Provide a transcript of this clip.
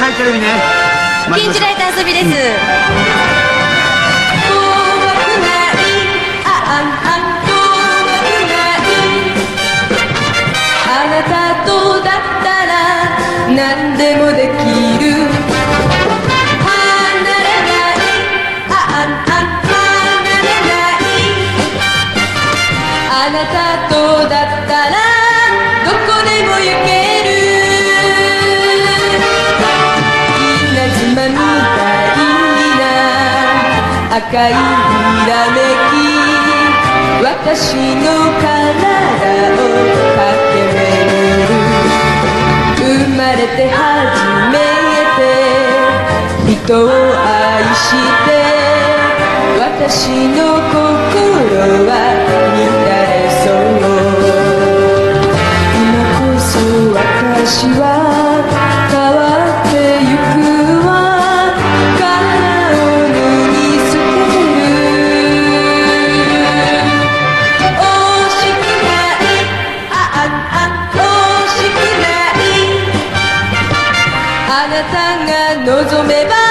さいテレビね。禁じられた遊びです、怖くないああんあん怖くないあなたとだったら何でもできる。あなたとだったらどこ赤いひらめき私の体を駆け巡る。生まれて初めて人を愛して私の心は惜しくないあなたが望めば